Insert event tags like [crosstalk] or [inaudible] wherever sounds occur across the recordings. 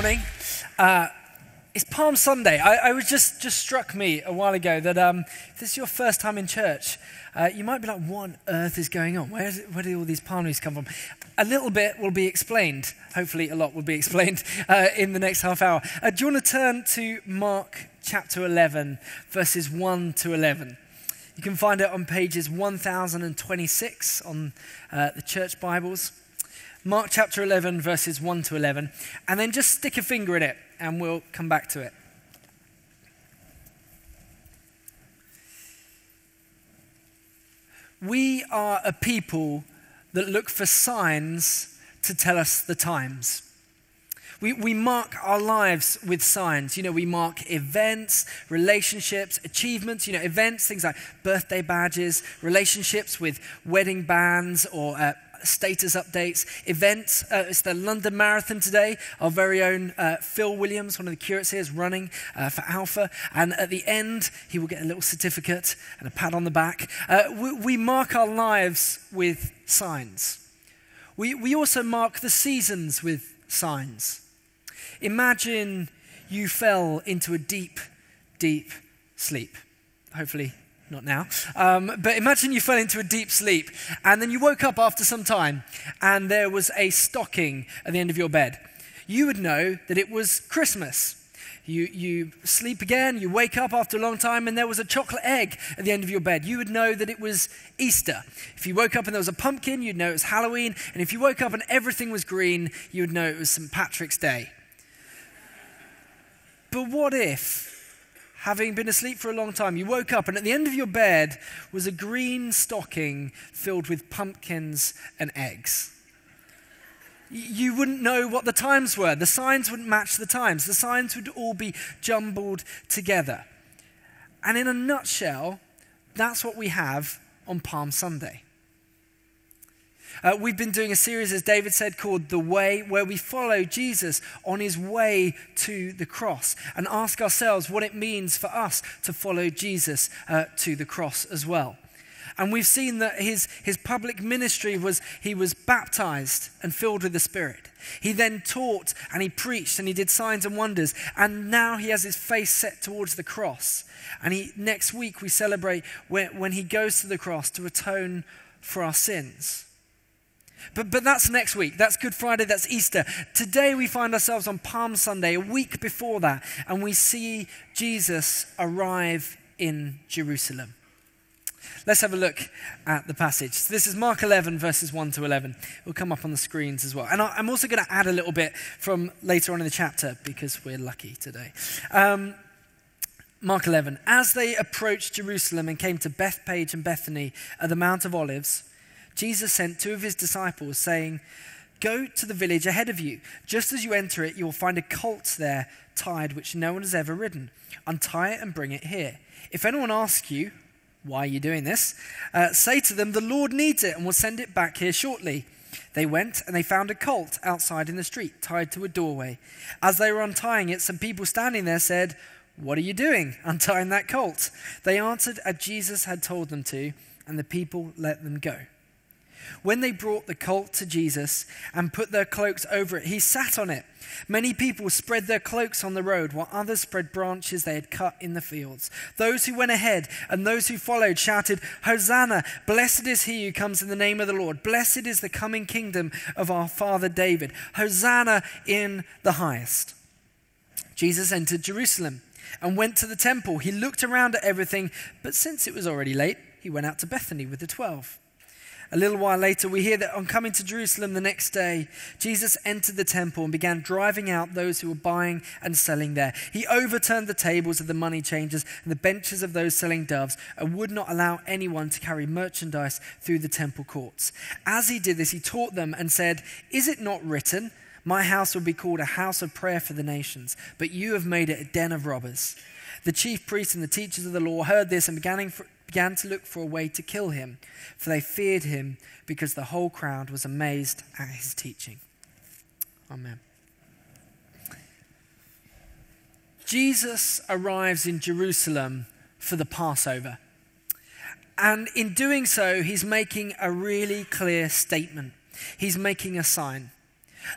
morning. Uh, it's Palm Sunday. I, I, was just just struck me a while ago that um, if this is your first time in church, uh, you might be like, "What on earth is going on? Where, it, where did all these palm leaves come from?" A little bit will be explained. Hopefully, a lot will be [laughs] explained uh, in the next half hour. Uh, do you want to turn to Mark chapter 11, verses 1 to 11? You can find it on pages 1026 on uh, the church Bibles. Mark chapter 11, verses 1 to 11, and then just stick a finger in it and we'll come back to it. We are a people that look for signs to tell us the times. We, we mark our lives with signs. You know, we mark events, relationships, achievements, you know, events, things like birthday badges, relationships with wedding bands or uh, status updates, events. Uh, it's the London Marathon today. Our very own uh, Phil Williams, one of the curates here, is running uh, for Alpha. And at the end, he will get a little certificate and a pat on the back. Uh, we, we, mark our lives with signs. We, we also mark the seasons with signs. Imagine you fell into a deep, deep sleep. Hopefully, not now. Um, but imagine you fell into a deep sleep and then you woke up after some time and there was a stocking at the end of your bed. You would know that it was Christmas. You, you sleep again, you wake up after a long time, and there was a chocolate egg at the end of your bed. You would know that it was Easter. If you woke up and there was a pumpkin, you'd know it was Halloween. And if you woke up and everything was green, you would know it was St. Patrick's Day. But what if having been asleep for a long time, you woke up and at the end of your bed was a green stocking filled with pumpkins and eggs. You wouldn't know what the times were. The signs wouldn't match the times. The signs would all be jumbled together. And in a nutshell, that's what we have on Palm Sunday. Uh, we've been doing a series, as David said, called The Way, where we follow Jesus on his way to the cross and ask ourselves what it means for us to follow Jesus uh, to the cross as well. And we've seen that his, his public ministry was he was baptized and filled with the Spirit. He then taught and he preached and he did signs and wonders. And now he has his face set towards the cross. And he, next week we celebrate when, when he goes to the cross to atone for our sins. But, but that's next week. That's Good Friday. That's Easter. Today we find ourselves on Palm Sunday, a week before that, and we see Jesus arrive in Jerusalem. Let's have a look at the passage. This is Mark 11, verses 1 to 11. It will come up on the screens as well. And I'm also going to add a little bit from later on in the chapter because we're lucky today. Um, Mark 11. As they approached Jerusalem and came to Bethphage and Bethany at the Mount of Olives, Jesus sent two of his disciples, saying, Go to the village ahead of you. Just as you enter it, you will find a colt there tied, which no one has ever ridden. Untie it and bring it here. If anyone asks you, Why are you doing this? Uh, say to them, The Lord needs it and will send it back here shortly. They went and they found a colt outside in the street, tied to a doorway. As they were untying it, some people standing there said, What are you doing, [laughs] untying that colt? They answered as Jesus had told them to, and the people let them go. When they brought the colt to Jesus and put their cloaks over it, he sat on it. Many people spread their cloaks on the road, while others spread branches they had cut in the fields. Those who went ahead and those who followed shouted, Hosanna! Blessed is he who comes in the name of the Lord. Blessed is the coming kingdom of our father David. Hosanna in the highest. Jesus entered Jerusalem and went to the temple. He looked around at everything, but since it was already late, he went out to Bethany with the twelve. A little while later, we hear that on coming to Jerusalem the next day, Jesus entered the temple and began driving out those who were buying and selling there. He overturned the tables of the money changers and the benches of those selling doves and would not allow anyone to carry merchandise through the temple courts. As he did this, he taught them and said, Is it not written, My house will be called a house of prayer for the nations, but you have made it a den of robbers? The chief priests and the teachers of the law heard this and began began to look for a way to kill him, for they feared him because the whole crowd was amazed at his teaching. Amen. Jesus arrives in Jerusalem for the Passover. And in doing so, he's making a really clear statement. He's making a sign.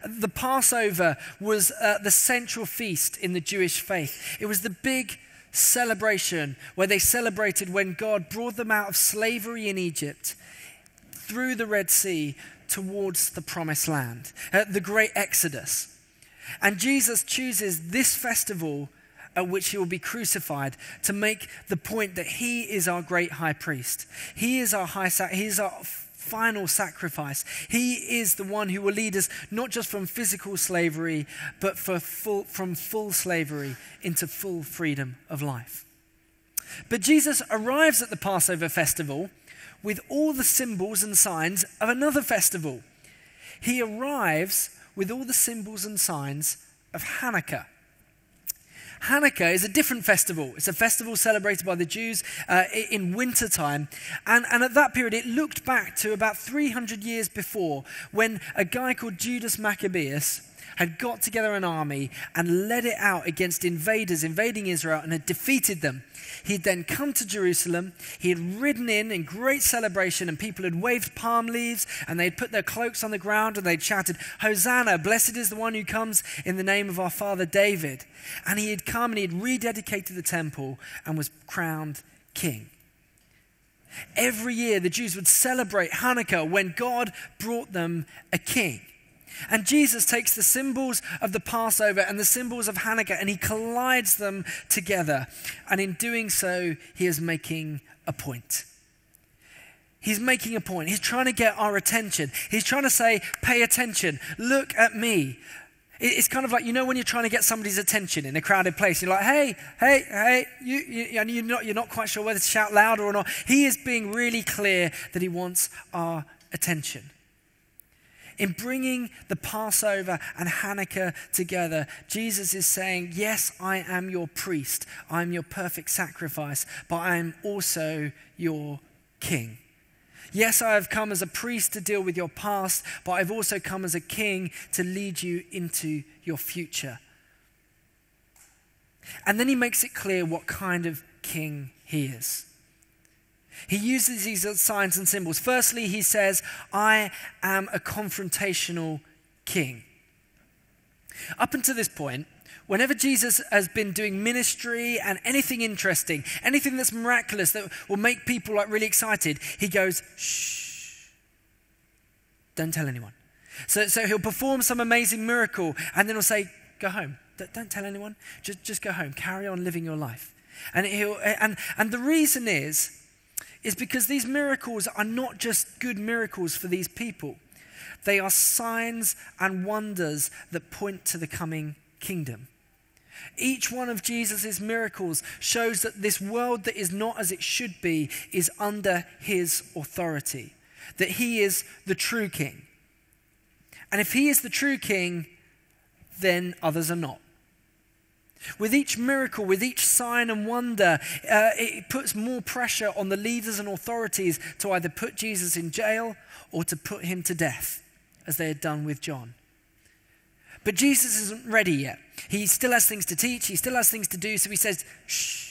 The Passover was uh, the central feast in the Jewish faith. It was the big celebration where they celebrated when God brought them out of slavery in Egypt through the Red Sea towards the promised land, uh, the great Exodus. And Jesus chooses this festival at which he will be crucified to make the point that he is our great high priest. He is our high he is our final sacrifice. He is the one who will lead us not just from physical slavery, but full, from full slavery into full freedom of life. But Jesus arrives at the Passover festival with all the symbols and signs of another festival. He arrives with all the symbols and signs of Hanukkah. Hanukkah is a different festival. It's a festival celebrated by the Jews uh, in wintertime. And, and at that period, it looked back to about 300 years before when a guy called Judas Maccabeus had got together an army and led it out against invaders invading Israel and had defeated them. He'd then come to Jerusalem. He had ridden in in great celebration, and people had waved palm leaves and they'd put their cloaks on the ground and they'd shouted, Hosanna, blessed is the one who comes in the name of our father David. And he had come and he had rededicated the temple and was crowned king. Every year, the Jews would celebrate Hanukkah when God brought them a king. And Jesus takes the symbols of the Passover and the symbols of Hanukkah and he collides them together. And in doing so, he is making a point. He's making a point. He's trying to get our attention. He's trying to say, pay attention. Look at me. It's kind of like, you know, when you're trying to get somebody's attention in a crowded place, you're like, hey, hey, hey, you, you, and you're not, you're not quite sure whether to shout louder or not. He is being really clear that he wants our attention. In bringing the Passover and Hanukkah together, Jesus is saying, Yes, I am your priest. I'm your perfect sacrifice, but I am also your king. Yes, I have come as a priest to deal with your past, but I've also come as a king to lead you into your future. And then he makes it clear what kind of king he is. He uses these signs and symbols. Firstly, he says, I am a confrontational king. Up until this point, whenever Jesus has been doing ministry and anything interesting, anything that's miraculous that will make people like really excited, he goes, shh, don't tell anyone. So, so he'll perform some amazing miracle and then he'll say, go home. Don't tell anyone. Just, just go home. Carry on living your life. And, he'll, and, and the reason is is because these miracles are not just good miracles for these people, they are signs and wonders that point to the coming kingdom. Each one of Jesus' miracles shows that this world that is not as it should be is under his authority, that he is the true king. And if he is the true king, then others are not. With each miracle, with each sign and wonder, uh, it puts more pressure on the leaders and authorities to either put Jesus in jail or to put him to death, as they had done with John. But Jesus isn't ready yet. He still has things to teach, he still has things to do, so he says, shh,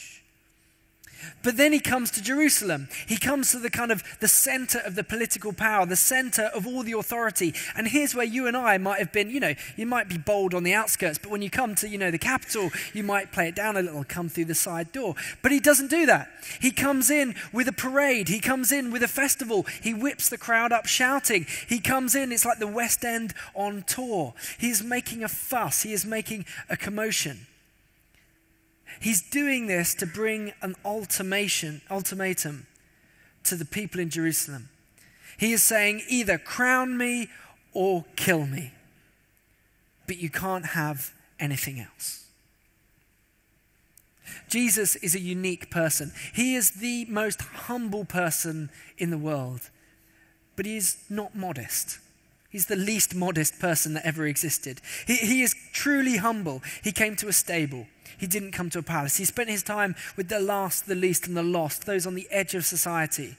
but then he comes to Jerusalem. He comes to the kind of the center of the political power, the center of all the authority. And here's where you and I might have been, you know, you might be bold on the outskirts, but when you come to, you know, the capital, you might play it down a little, come through the side door. But he doesn't do that. He comes in with a parade. He comes in with a festival. He whips the crowd up shouting. He comes in, it's like the West End on tour. He's making a fuss. He is making a commotion. He's doing this to bring an ultimatum, ultimatum to the people in Jerusalem. He is saying, either crown me or kill me, but you can't have anything else. Jesus is a unique person. He is the most humble person in the world, but he is not modest. He's the least modest person that ever existed. He, he is truly humble. He came to a stable. He didn't come to a palace. He spent his time with the last, the least, and the lost, those on the edge of society.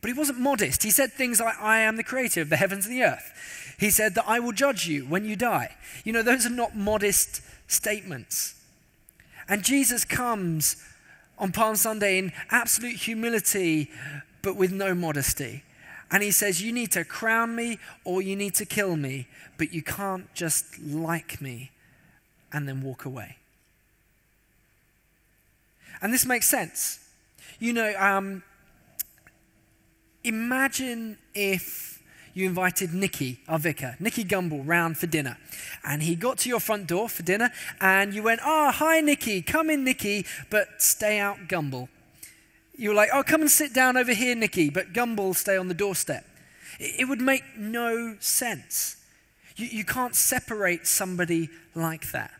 But he wasn't modest. He said things like, I am the creator of the heavens and the earth. He said that I will judge you when you die. You know, those are not modest statements. And Jesus comes on Palm Sunday in absolute humility, but with no modesty. And he says, You need to crown me or you need to kill me, but you can't just like me and then walk away. And this makes sense. You know, um, imagine if you invited Nicky, our vicar, Nicky Gumbel, round for dinner. And he got to your front door for dinner, and you went, Oh, hi, Nicky, come in, Nicky, but stay out, Gumbel. You were like, Oh, come and sit down over here, Nicky, but Gumbel, stay on the doorstep. It would make no sense. You, you can't separate somebody like that.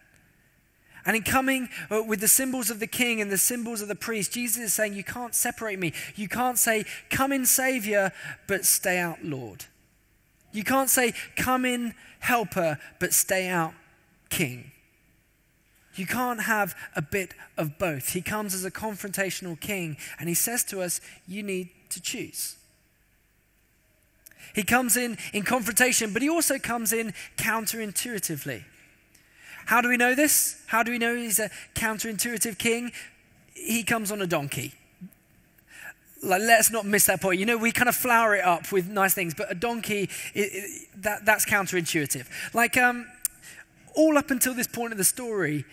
And in coming uh, with the symbols of the king and the symbols of the priest, Jesus is saying, You can't separate me. You can't say, Come in, Savior, but stay out, Lord. You can't say, Come in, helper, but stay out, king. You can't have a bit of both. He comes as a confrontational king, and he says to us, You need to choose. He comes in in confrontation, but he also comes in counterintuitively. How do we know this? How do we know he's a counterintuitive king? He comes on a donkey. Like, let's not miss that point. You know, we kind of flower it up with nice things, but a donkey, it, it, that, that's counterintuitive. Like, um, all up until this point of the story,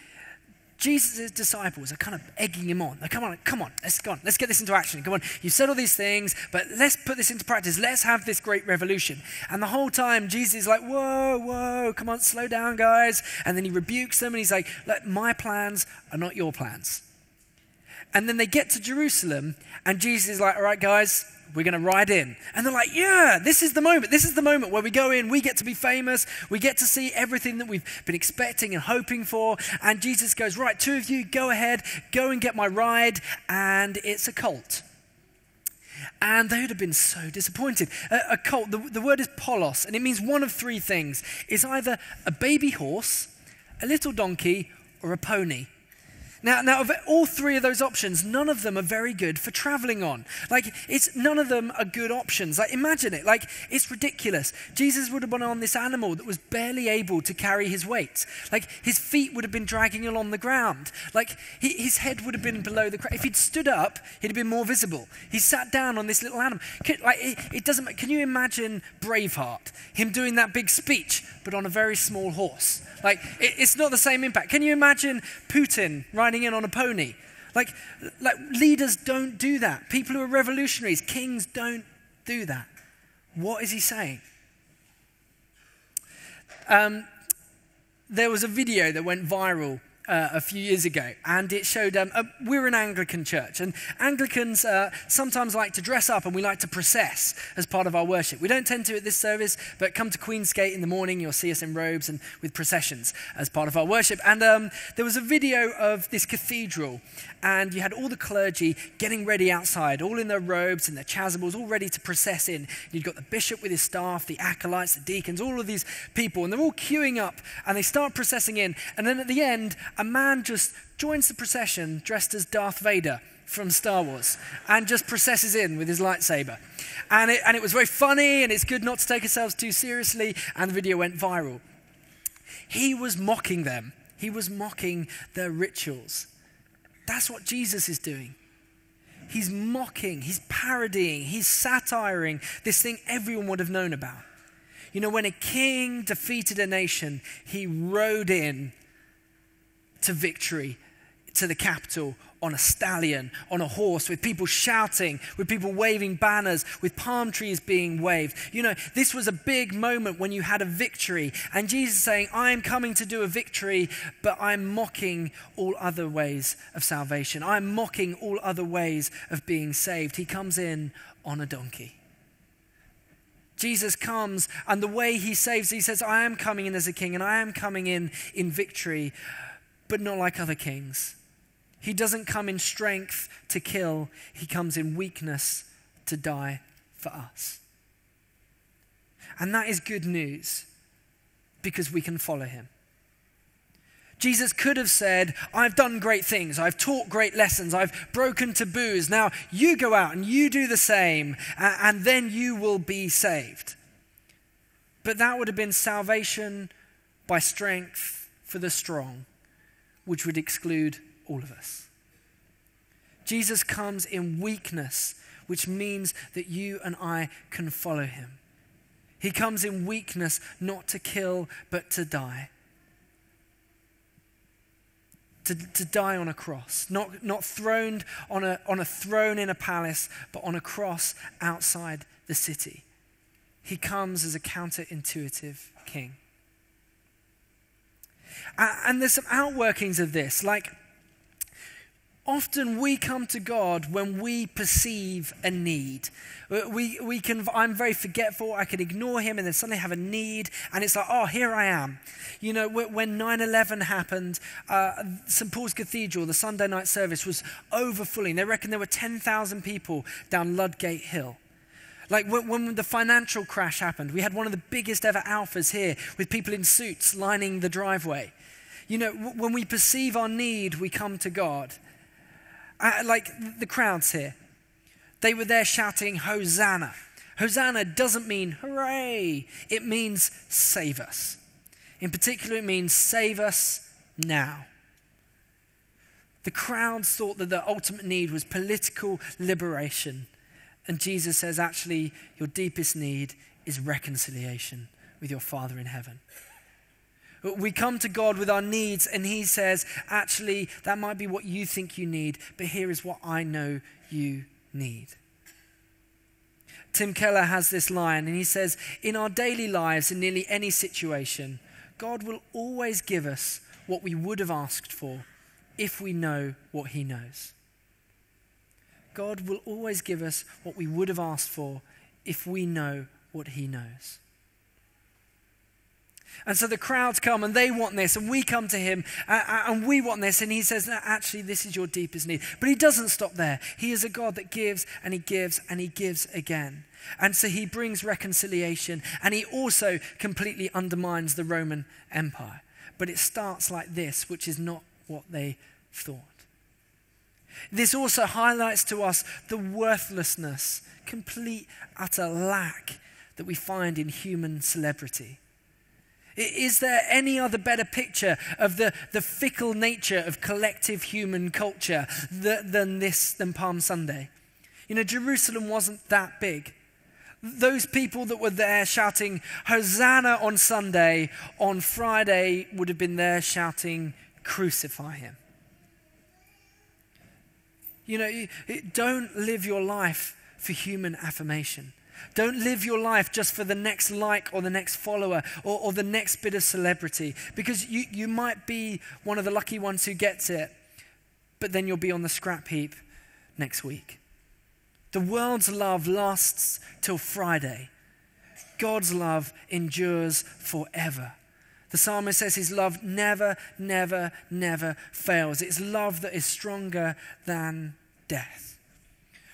Jesus' disciples are kind of egging him on. Like, come on, come on, let's go on, let's get this into action. Come on, you've said all these things, but let's put this into practice. Let's have this great revolution. And the whole time, Jesus is like, whoa, whoa, come on, slow down, guys. And then he rebukes them and he's like, my plans are not your plans. And then they get to Jerusalem, and Jesus is like, all right, guys, we're going to ride in. And they're like, yeah, this is the moment. This is the moment where we go in, we get to be famous, we get to see everything that we've been expecting and hoping for. And Jesus goes, right, two of you, go ahead, go and get my ride. And it's a cult. And they would have been so disappointed. A, a cult, the, the word is polos, and it means one of three things. It's either a baby horse, a little donkey, or a pony. Now, now, of all three of those options, none of them are very good for traveling on. Like, it's none of them are good options. Like, imagine it. Like, it's ridiculous. Jesus would have been on this animal that was barely able to carry his weight. Like, his feet would have been dragging along the ground. Like, he, his head would have been below the ground. If he'd stood up, he'd have been more visible. He sat down on this little animal. Can, like, it, it doesn't. Can you imagine Braveheart? Him doing that big speech, but on a very small horse. Like, it, it's not the same impact. Can you imagine Putin riding in on a pony? Like, like, leaders don't do that. People who are revolutionaries, kings don't do that. What is he saying? Um, there was a video that went viral uh, a few years ago, and it showed um, uh, we're an Anglican church, and Anglicans uh, sometimes like to dress up and we like to process as part of our worship. We don't tend to at this service, but come to Queensgate in the morning, you'll see us in robes and with processions as part of our worship. And um, there was a video of this cathedral, and you had all the clergy getting ready outside, all in their robes and their chasubles, all ready to process in. You've got the bishop with his staff, the acolytes, the deacons, all of these people, and they're all queuing up and they start processing in. And then at the end, a man just joins the procession dressed as Darth Vader from Star Wars and just processes in with his lightsaber. And it, and it was very funny, and it's good not to take ourselves too seriously, and the video went viral. He was mocking them, he was mocking their rituals. That's what Jesus is doing. He's mocking, he's parodying, he's satiring this thing everyone would have known about. You know, when a king defeated a nation, he rode in to victory to the capital on a stallion, on a horse, with people shouting, with people waving banners, with palm trees being waved. You know, this was a big moment when you had a victory. And Jesus saying, I'm coming to do a victory, but I'm mocking all other ways of salvation. I'm mocking all other ways of being saved. He comes in on a donkey. Jesus comes, and the way he saves, he says, I am coming in as a king, and I am coming in in victory, but not like other kings. He doesn't come in strength to kill, he comes in weakness to die for us. And that is good news because we can follow him. Jesus could have said, I've done great things. I've taught great lessons. I've broken taboos. Now you go out and you do the same, and then you will be saved. But that would have been salvation by strength for the strong, which would exclude all of us. Jesus comes in weakness, which means that you and I can follow him. He comes in weakness, not to kill, but to die. To, to die on a cross, not, not throned on a, on a throne in a palace, but on a cross outside the city. He comes as a counterintuitive king. And there's some outworkings of this, like often we come to God when we perceive a need. We, we can, I'm very forgetful. I can ignore him and then suddenly have a need. And it's like, oh, here I am. You know, when 9 11 happened, uh, St. Paul's Cathedral, the Sunday night service was overfulling. They reckon there were 10,000 people down Ludgate Hill. Like when, when, the financial crash happened, we had one of the biggest ever alphas here with people in suits lining the driveway. You know, when we perceive our need, we come to God. Uh, like the crowds here, they were there shouting, Hosanna. Hosanna doesn't mean hooray, it means save us. In particular, it means save us now. The crowds thought that the ultimate need was political liberation. And Jesus says, actually, your deepest need is reconciliation with your Father in heaven. We come to God with our needs, and He says, actually, that might be what you think you need, but here is what I know you need. Tim Keller has this line, and he says, In our daily lives, in nearly any situation, God will always give us what we would have asked for if we know what He knows. God will always give us what we would have asked for if we know what He knows. And so the crowds come and they want this, and we come to him and we want this, and he says, no, Actually, this is your deepest need. But he doesn't stop there. He is a God that gives and he gives and he gives again. And so he brings reconciliation, and he also completely undermines the Roman Empire. But it starts like this, which is not what they thought. This also highlights to us the worthlessness, complete, utter lack that we find in human celebrity. Is there any other better picture of the, the fickle nature of collective human culture than this, than Palm Sunday? You know, Jerusalem wasn't that big. Those people that were there shouting, Hosanna on Sunday, on Friday would have been there shouting, Crucify him. You know, don't live your life for human affirmation. Don't live your life just for the next like or the next follower or, or the next bit of celebrity because you, you might be one of the lucky ones who gets it, but then you'll be on the scrap heap next week. The world's love lasts till Friday. God's love endures forever. The psalmist says his love never, never, never fails. It's love that is stronger than death.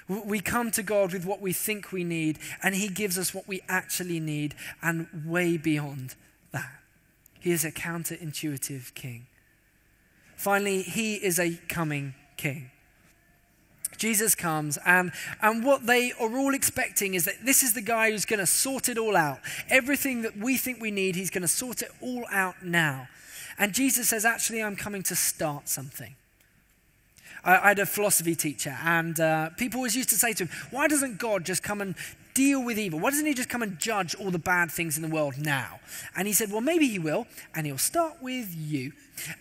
We come to God with what we think we need, and He gives us what we actually need, and way beyond that. He is a counterintuitive King. Finally, He is a coming King. Jesus comes, and, and what they are all expecting is that this is the guy who's going to sort it all out. Everything that we think we need, he's going to sort it all out now. And Jesus says, Actually, I'm coming to start something. I, had a philosophy teacher, and uh, people always used to say to him, Why doesn't God just come and deal with evil? Why doesn't he just come and judge all the bad things in the world now? And he said, Well, maybe he will, and he'll start with you.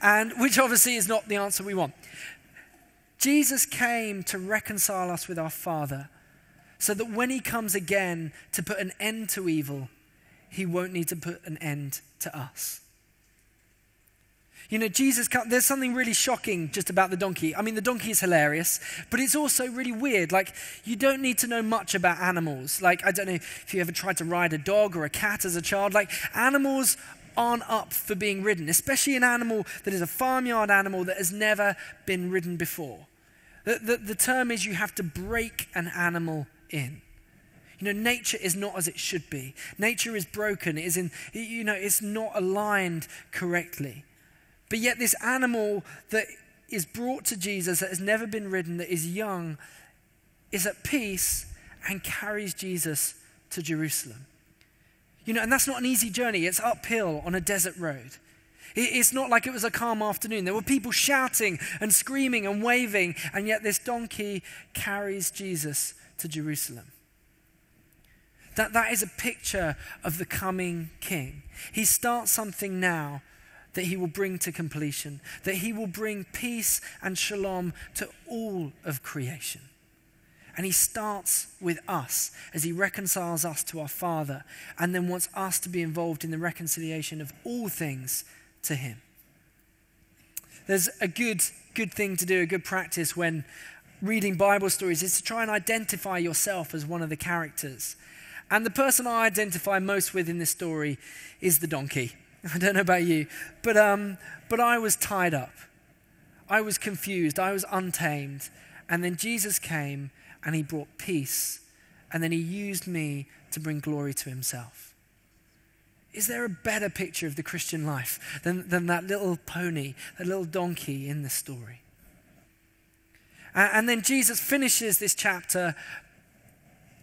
And which obviously is not the answer we want. Jesus came to reconcile us with our Father so that when he comes again to put an end to evil, he won't need to put an end to us. You know, Jesus, there's something really shocking just about the donkey. I mean, the donkey is hilarious, but it's also really weird. Like, you don't need to know much about animals. Like, I don't know if you ever tried to ride a dog or a cat as a child. Like, animals aren't up for being ridden, especially an animal that is a farmyard animal that has never been ridden before. The, the, the term is you have to break an animal in. You know, nature is not as it should be. Nature is broken. It is in, you know, it's not aligned correctly. But yet, this animal that is brought to Jesus, that has never been ridden, that is young, is at peace and carries Jesus to Jerusalem. You know, and that's not an easy journey. It's uphill on a desert road. It's not like it was a calm afternoon. There were people shouting and screaming and waving, and yet this donkey carries Jesus to Jerusalem. That, that is a picture of the coming king. He starts something now that he will bring to completion, that he will bring peace and shalom to all of creation. And he starts with us as he reconciles us to our Father and then wants us to be involved in the reconciliation of all things to him. There's a good, good thing to do, a good practice when reading Bible stories is to try and identify yourself as one of the characters. And the person I identify most with in this story is the donkey. [laughs] I don't know about you, but, um, but I was tied up. I was confused. I was untamed. And then Jesus came and he brought peace. And then he used me to bring glory to himself. Is there a better picture of the Christian life than, than that little pony, that little donkey in the story? And then Jesus finishes this chapter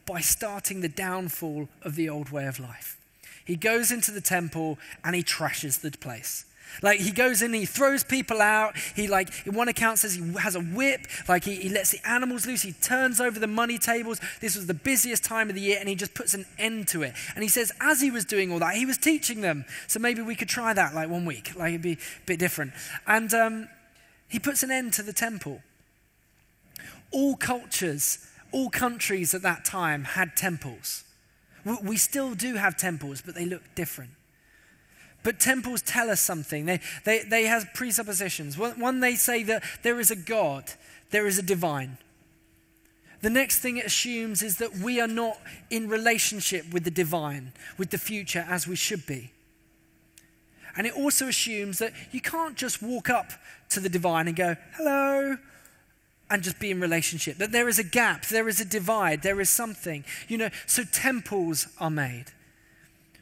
by starting the downfall of the old way of life. He goes into the temple and he trashes the place. Like he goes in, he throws people out. He like in one account says he has a whip. Like he, he lets the animals loose. He turns over the money tables. This was the busiest time of the year, and he just puts an end to it. And he says, as he was doing all that, he was teaching them. So maybe we could try that like one week. Like it'd be a bit different. And um, he puts an end to the temple. All cultures, all countries at that time had temples. We still do have temples, but they look different. But temples tell us something. They, they, they have presuppositions. One, they say that there is a God, there is a divine. The next thing it assumes is that we are not in relationship with the divine, with the future as we should be. And it also assumes that you can't just walk up to the divine and go, hello, and just be in relationship. That there is a gap, there is a divide, there is something. You know, so temples are made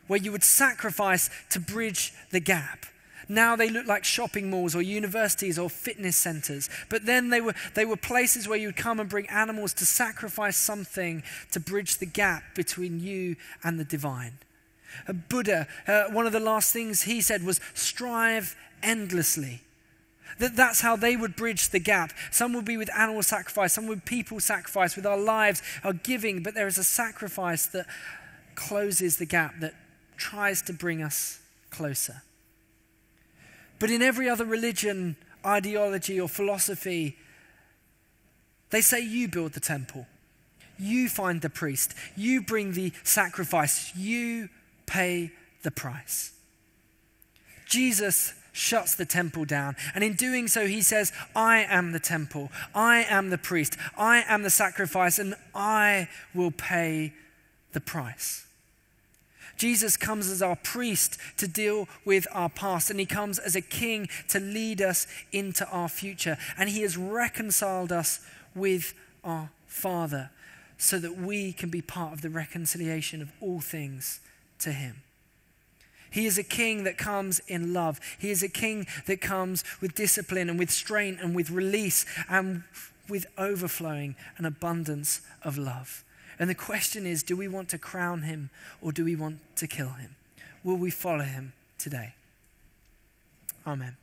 where you would sacrifice to bridge the gap. Now they look like shopping malls or universities or fitness centers. But then they were, they were places where you would come and bring animals to sacrifice something to bridge the gap between you and the divine. A Buddha, uh, one of the last things he said was strive endlessly. That that's how they would bridge the gap. Some would be with animal sacrifice, some with people sacrifice, with our lives, our giving, but there is a sacrifice that closes the gap, that tries to bring us closer. But in every other religion, ideology, or philosophy, they say you build the temple, you find the priest, you bring the sacrifice, you pay the price. Jesus shuts the temple down. And in doing so, he says, I am the temple, I am the priest, I am the sacrifice, and I will pay the price. Jesus comes as our priest to deal with our past, and he comes as a king to lead us into our future. And he has reconciled us with our Father so that we can be part of the reconciliation of all things to him. He is a king that comes in love. He is a king that comes with discipline and with strength and with release and with overflowing and abundance of love. And the question is do we want to crown him or do we want to kill him? Will we follow him today? Amen.